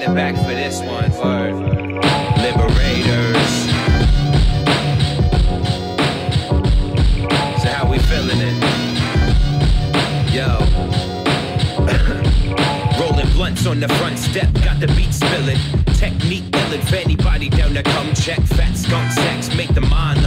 bringing it back for this one. Word. Liberators. So how we feeling it? Yo. Rolling blunts on the front step, got the beat spilling. Technique illin' for anybody down to come check. Fat skunk sex, make the mind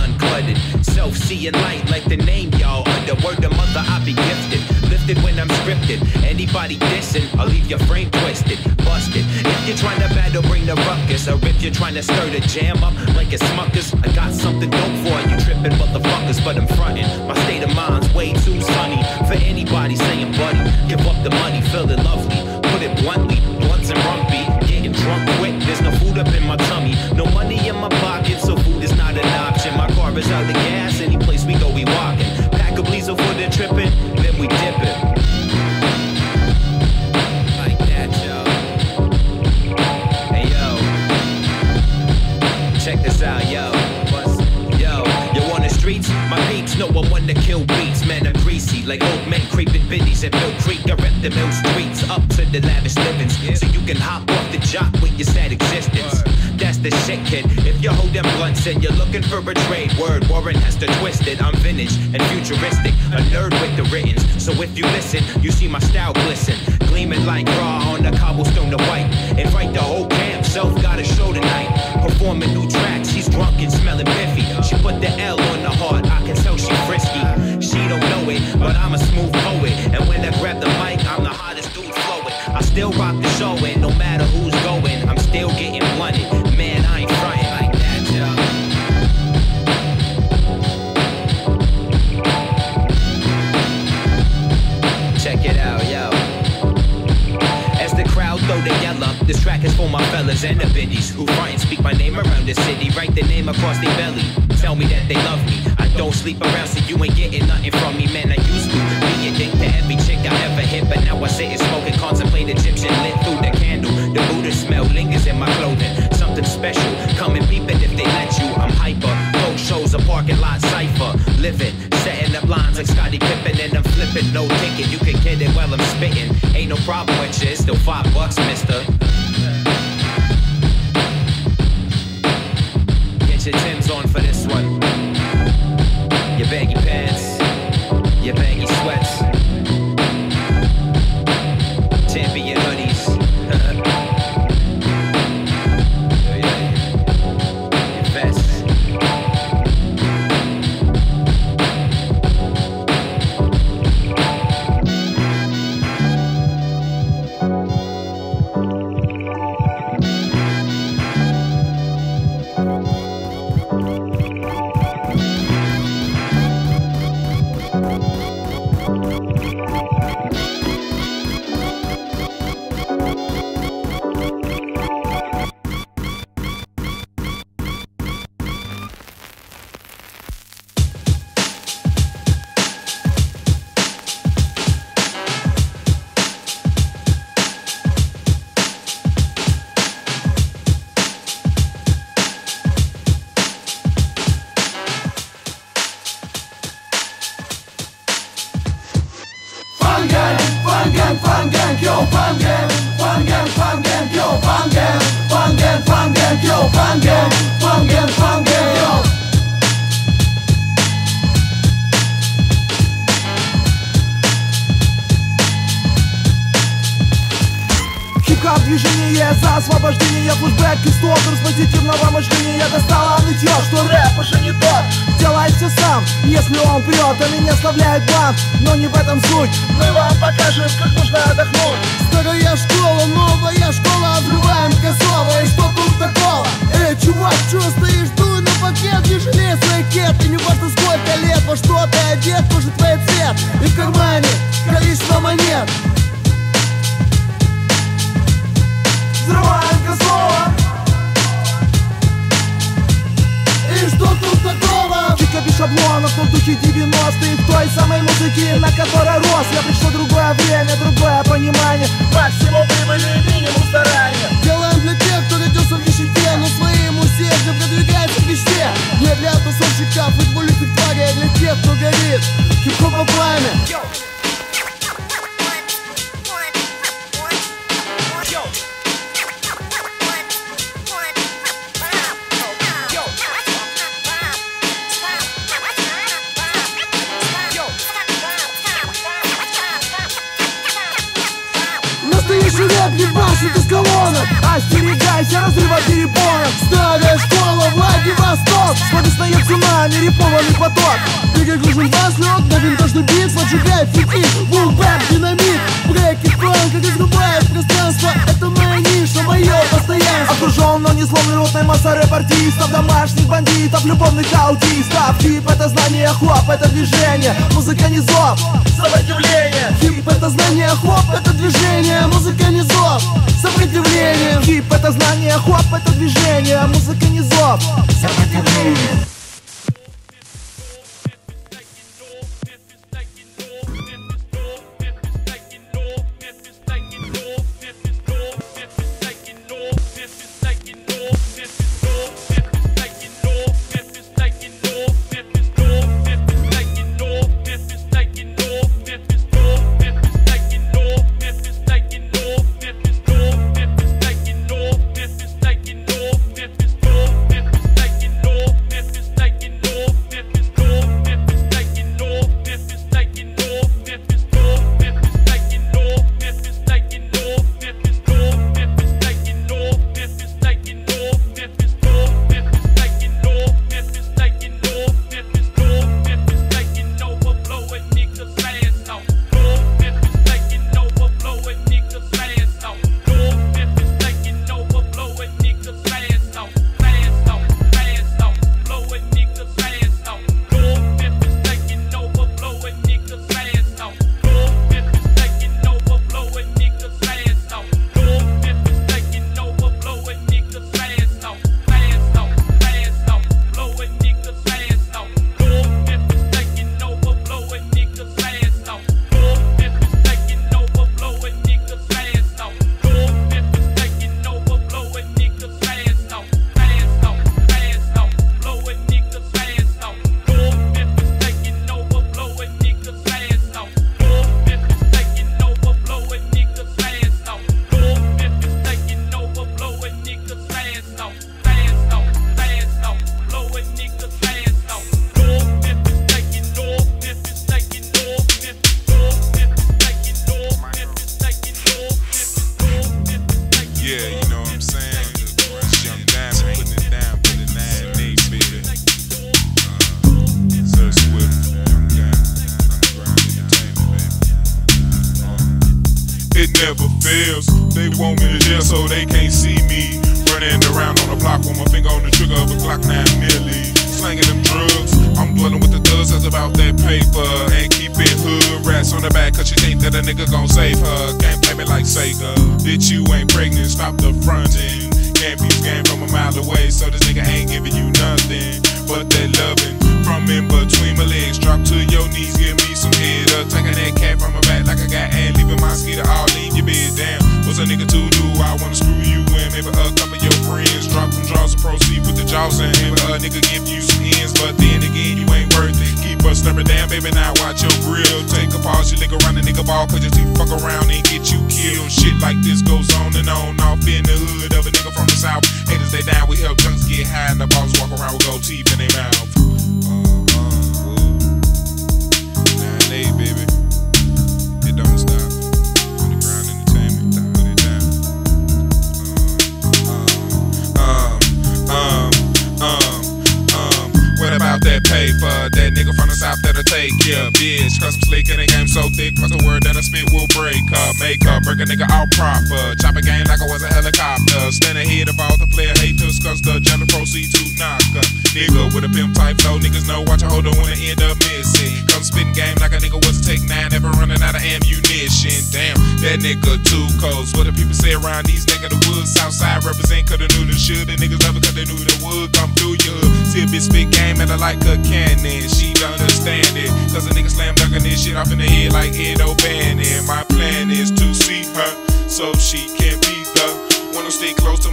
seeing light like the name y'all under. Word to mother, I be gifted. Lifted when I'm scripted. Anybody dissing, I'll leave your frame twisted, busted. If you're trying to battle, bring the ruckus. Or if you're trying to stir the jam up like a Smucker's, I got something dope for you tripping motherfuckers, but I'm frontin'. My state of mind's way too sunny for anybody saying, buddy, give up the money, feeling lovely. Put it bluntly, blunts and rumpy. Getting drunk quick, there's no food up in my tummy. No money in my pocket, so food is not an option. My car is out of gas, any Pack for the tripping, then we dipping. Like that, yo. Hey, yo. Check this out, yo. Yo, yo, on the streets, my peeps know I want to kill beats. Like old men creeping biddies at Mill Creek. I rep the mill streets, up to the lavish livings. So you can hop off the jock with your sad existence. That's the shit, kid. If you hold them blunts and you're looking for a trade, word Warren has to twist it. I'm vintage and futuristic, a nerd with the writtens. So if you listen, you see my style glisten, gleaming like raw on the cobblestone to white. Invite the whole camp, self got a show tonight. Performing new tracks, she's drunk and smelling biffy. She put the L on the heart, I can tell she frisky. She don't but I'm a smooth poet. And when I grab the mic, I'm the hottest dude flowing. I still rock the show, and no matter who's and the biddies who fight and speak my name around the city. Write the name across their belly. Tell me that they love me. I don't sleep around, so you ain't getting nothing from me, man. I used to be a dick to every chick I ever hit, but now I sit and smoke and contemplate Egyptian lit through the candle. The Buddha smell lingers in my clothing. Something special. Come and peep it if they let you. I'm hyper. Go shows a parking lot cipher. Living, setting up lines like Scottie Pippen, and I'm flipping. No ticket, you can get it while I'm spitting. Ain't no problem with you, it's still five bucks, mister. Get your Tim's on for this one. Your baggy pants, your baggy за освобождение Флэшбэк и стопер с позитивного мышления. Достало нытье, что рэп уже не тот. Делай все сам, если он прет А меня оставляет банк, но не в этом суть Мы вам покажем, как нужно отдохнуть. Старая школа, новая школа Взрываем косово, и что тут такого? Эй, чувак, чё стоишь, дуй на пакет Не жалей своих кет, и не важно сколько лет Во что ты одет, тоже твой цвет. И в кармане количество монет Взрываем И что тут такого? Чика без шаблонов, но в духе 90-х Той самой музыки, на которой рос. Я пришло другое время, другое понимание. Максимум прибыли, минимум старания. Делаем для тех, кто родился в нищете Но своим усердием Двигай глушим бас, лед, на винтажный бит Поджигай фики, бум-бэп, динамит Брейки, фанк, как изгубает пространство Это моя ниша, мое постоянство. Окружен, но не сломлен ротной масса репортистов Домашних бандитов, любовных аутистов. Хип это знание, хлоп это движение. Музыка не зов, сопротивление. Хип это знание, хлоп это движение. Музыка не зов, сопротивление. Хип это знание, хлоп это движение. Музыка не зов, сопротивление They want me to jail so they can't see me. Running around on the block with my finger on the trigger of a Glock 9 milli. Slanging them drugs. I'm blunting with the thugs, that's about that paper. And keep it hood rats on the back, cause you think that a nigga gon' save her. Can't play me like Sega. Bitch, you ain't pregnant, stop the fronting. Can't be game from a mile away, so this nigga ain't giving you nothing but that loving from in between my legs. Drop to your knees, give me some head up. Taking that cat from my back like I got and leaving my skeeter. all in your bed Damn, What's a nigga to do? I wanna screw you and Maybe a couple your friends. Drop some draws and proceed with the jaws and maybe a nigga give you some ends. But then again, you ain't worth it. Keep us slurping down, baby. Now watch your grill. Take a pause, you lick around the nigga ball, cause your teeth fuck around and get you killed. Shit like this goes big, cross the word spit will break up, make up, break a nigga out proper. Chop a game like I was a helicopter. Stand ahead of all the player haters, cause the general proceed to knock up. Nigga with a pimp type flow, niggas know watch a hold on when I end up missing. Come spitting game like a nigga was a take nine, never running out of ammunition. Damn, that nigga too close. What the people say around these niggas, the woods, Southside represent, cause they knew the should. The niggas love it cause they knew the wood come through your. See a bitch spit game and I like a cannon. She don't understand it, cause a nigga slam dunking this shit off in the head like it open.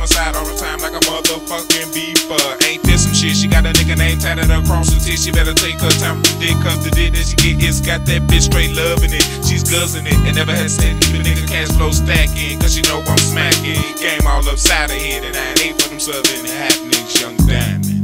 on the side all the time like a motherfucking beeper. Ain't this some shit? She got a nigga name tatted across her tit. She better take her time with dick, cause the dick that she get is got that bitch straight loving it. She's guzzling it and never had said even nigga cash flow stacking, cause she know I'm smacking. Game all upside of head and I ain't for them southern happenings, young diamond.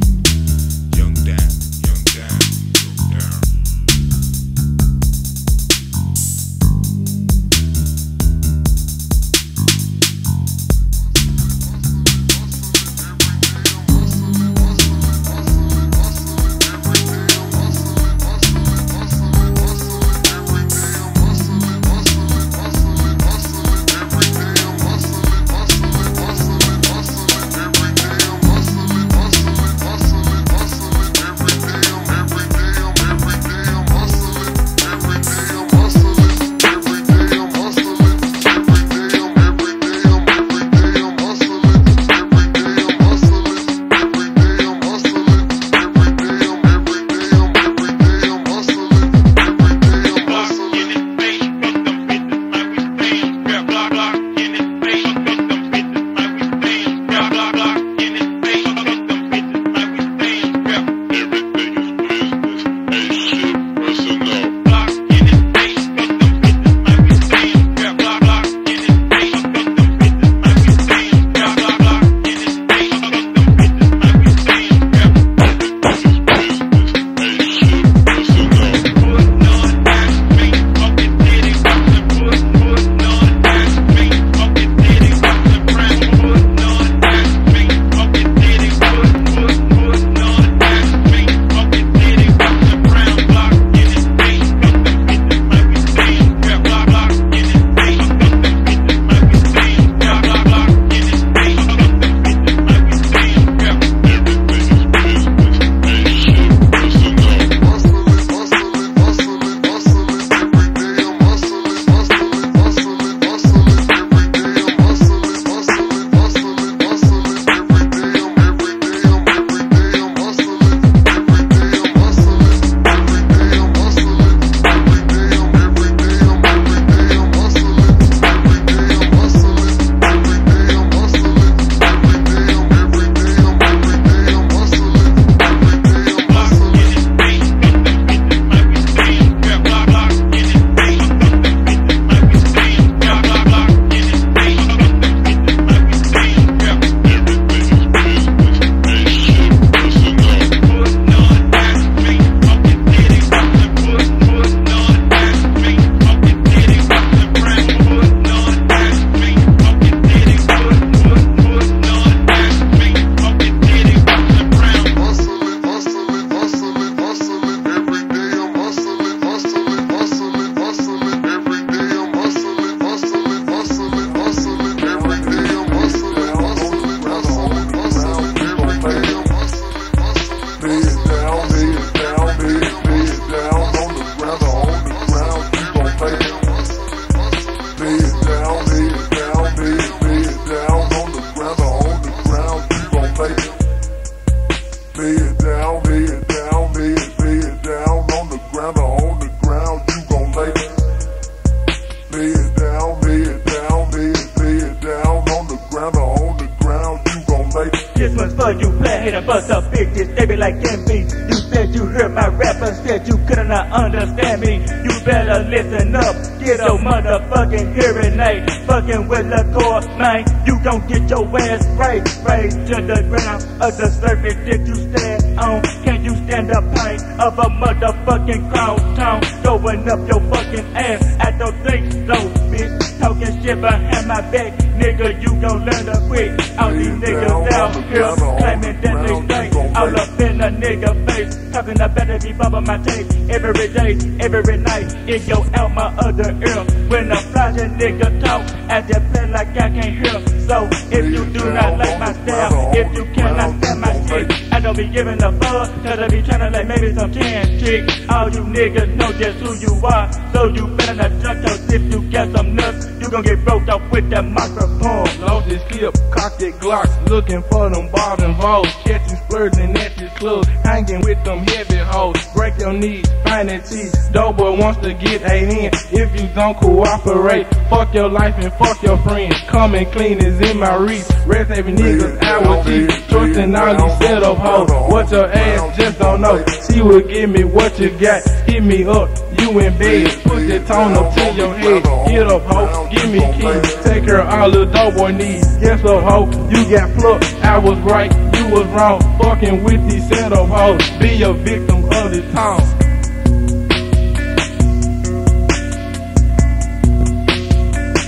Like MB. You said you heard my rap, but said you couldn't understand me. You better listen up, get your motherfucking hearing aid. Fucking with the core, man, you gon' get your ass right, right to the ground of the surface that you stand on. Can you stand the pain of a motherfucking crown town going up your fucking ass at those think so, bitch? Talking shit behind my back, nigga, you gon' learn to quit. All these niggas out here claiming that they stink. All up a nigga face, talking about to be bumping my tape every day, every night. In your out my other ear, when a flashing nigga talk, I just play like I can't hear. So if you do not like my style, if you cannot stand my shit, I don't be giving a fuck, cause I be tryna like maybe some can trick. All you niggas know just who you are, so you better not touch us if you got some nuts. You gon' get broke up with that microphone. Load this skip, cocked it glocks, looking for them bottom hoes, catching splurging at this club, hanging with them heavy hoes, break your knees, find that teeth, dope boy wants to get a in, if you don't cooperate, fuck your life and fuck your friends, come and clean is in my reach, rest every niggas out with cheap, trusting all these set up hoes, what your ass just don't know, she will give me what you got, hit me up, you in bed, put that tone up to your head, get up ho, give me keys, take her all the dope boy needs, guess what ho, you got plucked, I was right, you was wrong, fucking with these set up hoes, be a victim of the town.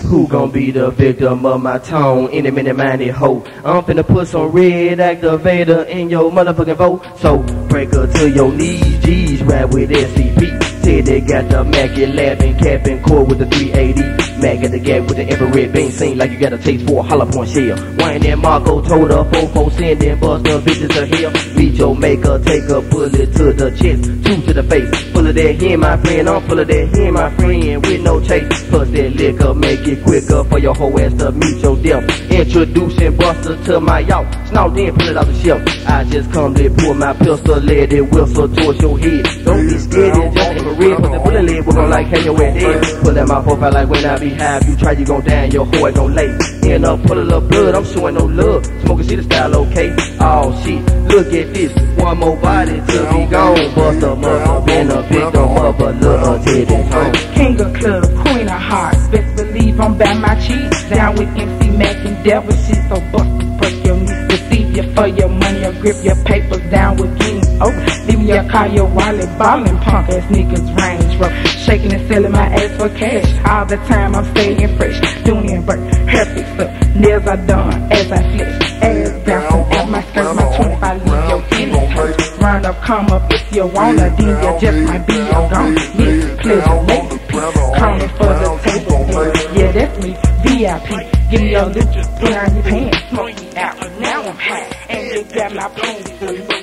Who gon' be the victim of my tone? Any minute, minded hoe. I'm finna put some red activator in your motherfucking vote. So break her to your knees, G's ride with SCP. They got the Mac 11 cap and core with the 380. Mac at the gap with the infrared beam. Seem like you got a taste for a hollow point shell. Wayne and Marco told her, fofo sending buster bitches to hell. Meet your maker, take a bullet to the chest, two to the face. Full of that here, my friend. I'm full of that here, my friend. With no chase. Plus that liquor, make it quicker for your whole ass to meet your death. Introducing Buster to my y'all. Snout then pull it out the shelf. I just come to pull my pistol, let it whistle towards your head. Don't be scared, just infrared. Put the bullet lid, we're gon' like hang your head dead. Pull at my profile like when I be. If you try, you gon' die, your hoe gon' lay. End up pulling up blood, I'm showing no love. Smoking shit style okay. Oh shit, look at this. One more body to be gone. Buster must have been a victim of a little titty tone. King of club, queen of hearts. Best believe I'm by my cheese. Down with MC Mac and Devil shit. So bust, you for your money or grip your papers down with getting over. Leave me your car, your wallet, ballin' punk ass niggas range rough. Shaking and selling my ass for cash. All the time I'm staying fresh. Doing work, hair fix up. Nails are done as I flex. Ass bouncing at my skirt, my 25 leave your tennis hurt. Round up, come up if you wanna, then you just might be a gone. Miss pleasure, make peace. Calling for the table. Yeah, that's me, VIP. Give me your lips, put on your pants, smoke out. Now I'm high, and you got my pants.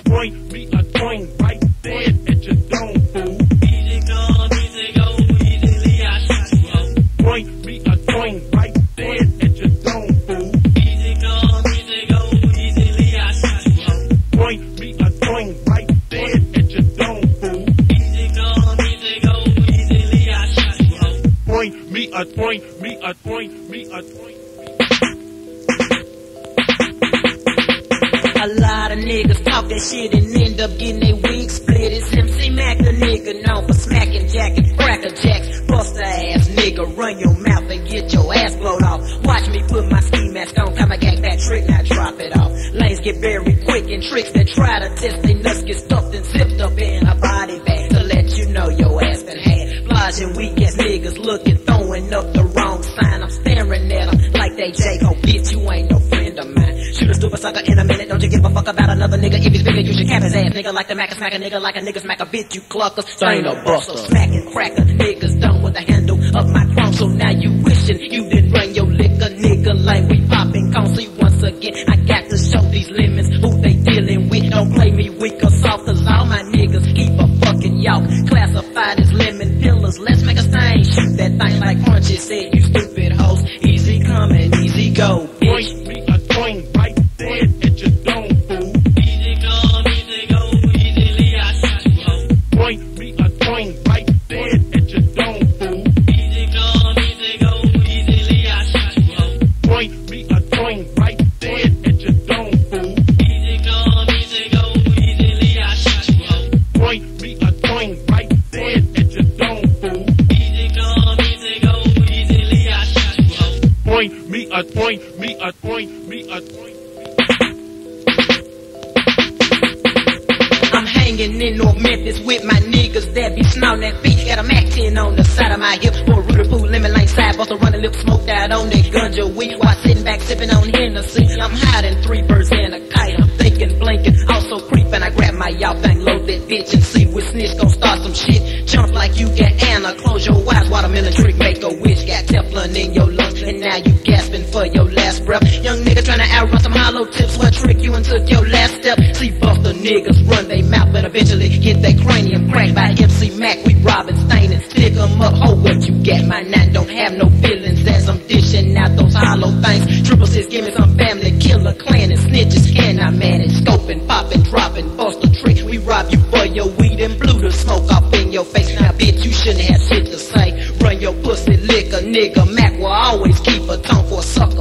Shit and end up getting their wings split. It's MC Mac, the nigga known for smacking jacket, cracker jacks, buster ass nigga. Run your mouth and get your ass blown off. Watch me put my ski mask on, time I gang that trick, now drop it off. Lanes get very quick and tricks that try to test they nuts get stuffed and zipped up in a body bag to let you know your ass been had. Flogging weak ass niggas looking, another nigga. If he's bigger, you should cap his ass. Nigga like the Mac, smack a nigga like a nigga smack a bitch, you cluckers. Ain't no buster. Smacking cracker, niggas done don't have no feelings as I'm dishing out those hollow things. Triple six, give me some family killer clan and snitches. Can I manage? Scoping, popping, dropping, foster trick. We rob you for your weed and blew the smoke off in your face. Now, bitch, you shouldn't have shit to say. Run your pussy lick a nigga. Mac will always keep a tongue for something.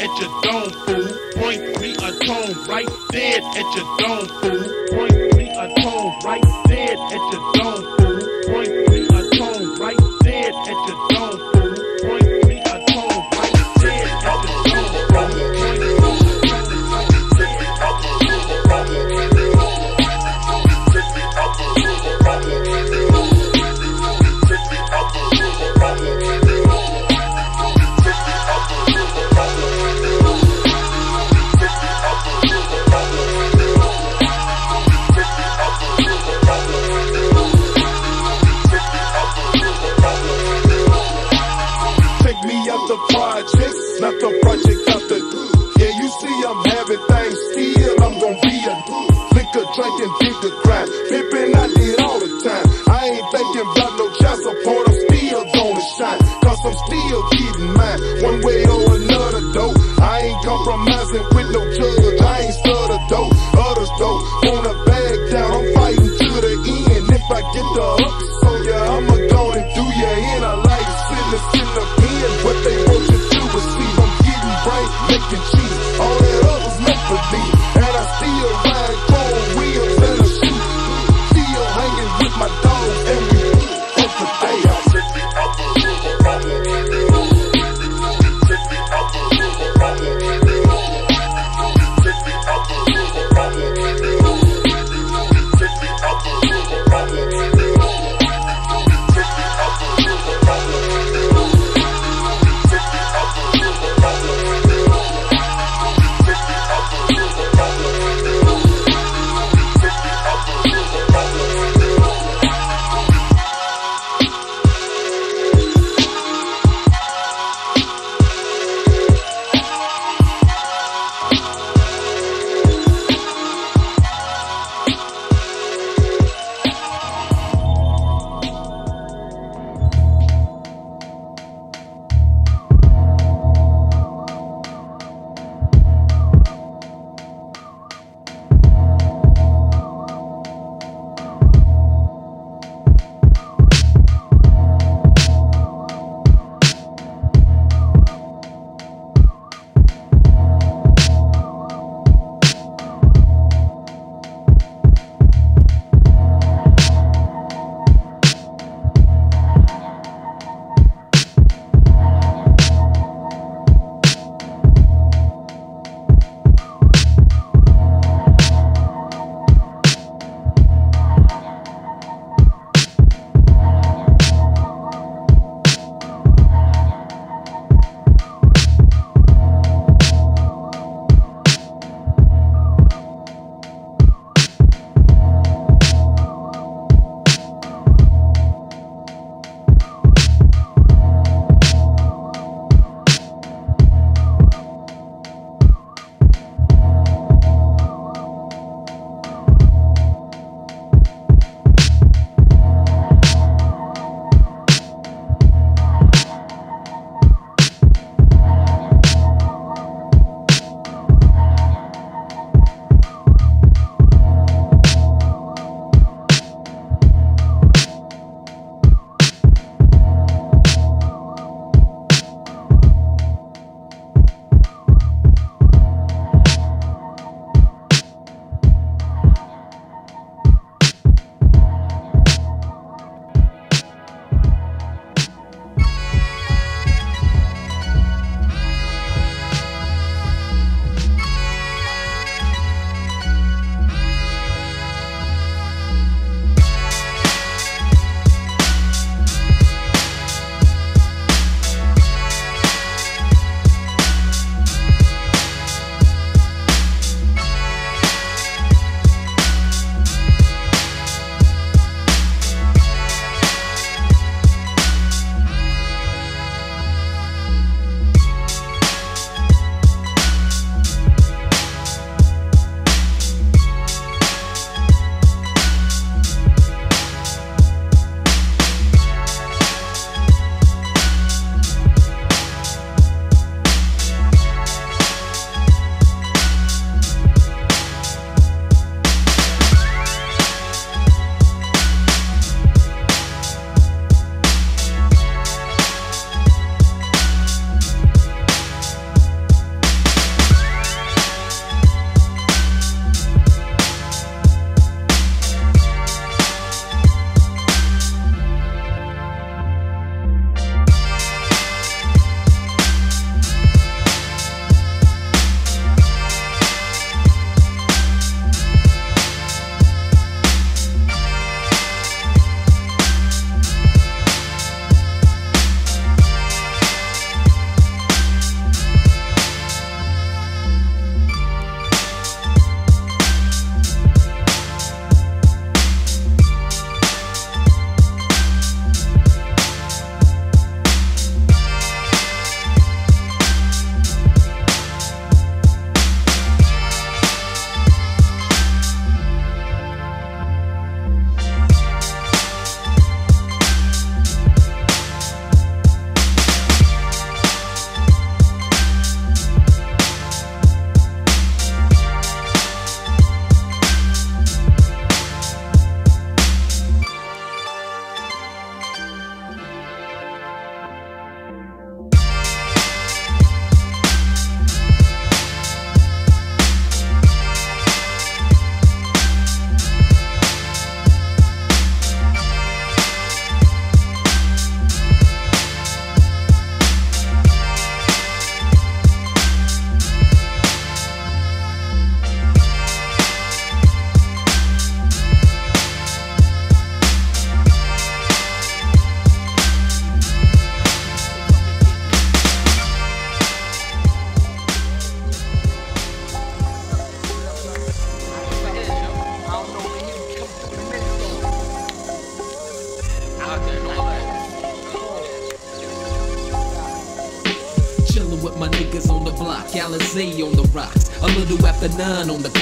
at your dome, fool. I making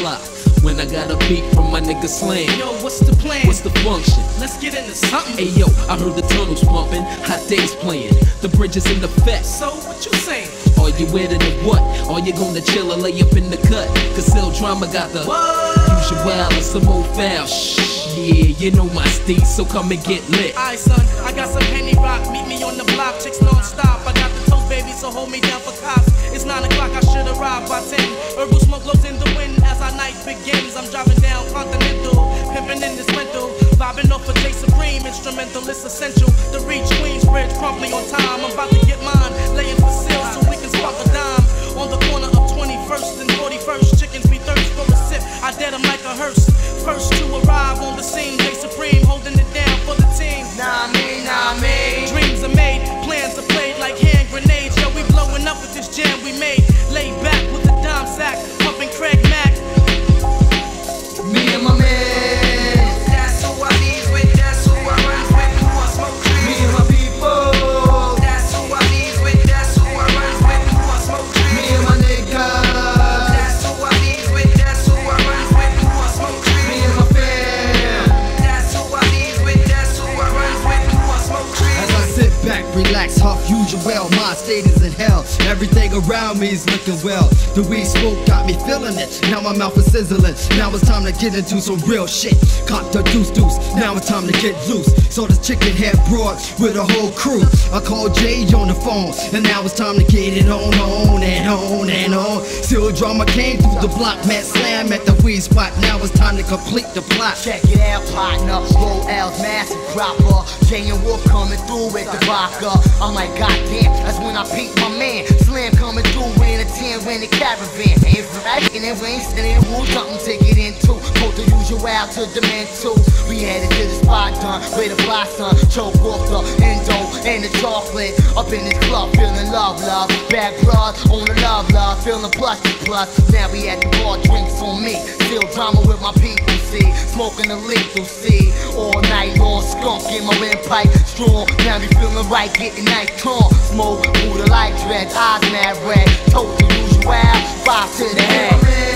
nine on the clock. When I got a beat from my nigga Slam. Yo, what's the plan? What's the function? Let's get into something. Hey yo, I heard the tunnels pumping, hot days playing, the bridges in the fest. So what you saying? Are you with it or what? Are you gonna chill or lay up in the cut? Cause Still Drama got the usual and some old foul. Shh, yeah, you know my steez, so come and get lit. Alright, son, I got some penny rock. Meet me on the block, chicks non stop. I got the toast, baby, so hold me down for cops. It's 9 o'clock, I should arrive by 10. Herbal smoke blows in the wind as our night begins. I'm driving down Continental, pimping in this rental. Vibing off a J Supreme, instrumental, it's essential. To reach Queensbridge promptly on time. I'm about to get mine, laying for sale so we can spark a dime. On the corner of 21st and 41st, chickens be thirst for a sip. I dead 'em like a hearse. First to arrive on the scene, J Supreme holding it down for the team. Nah, me, nah, me. Dreams are made, with this jam we made. Laid back with the dime sack, is looking well. The weed smoke got me feeling it. Now my mouth is sizzling. Now it's time to get into some real shit. Caught the deuce deuce. Now it's time to get loose. So this chicken head broad with a whole crew. I called Jay on the phone, and now it's time to get it on, on and on and on. Still drama came through the block, met slam at the weed spot. Now it's time to complete the plot. Check it out, partner. Roll L's, massive cropper. Jay and Wolf coming through with the vodka. I'm like, goddamn, that's when I peep my man. Slam coming through in a 10 rented caravan. Ain't right, and ain't sitting in the room, something to get into. Go the usual out to demand two. We headed to the spot done, where the fly choke off the endo and the chocolate. Up in this club, feeling love, love. Bad blood on the love, love. Feeling plus plus. Now we at the bar, drinks on me. Still drama with my people, see. Smoking the lethal seed. All night long, skunk in my windpipe. Strong, now we feeling right, getting nice calm. Smoke, Buddha like dread, eyes mad red. Tote the wild, five to the head.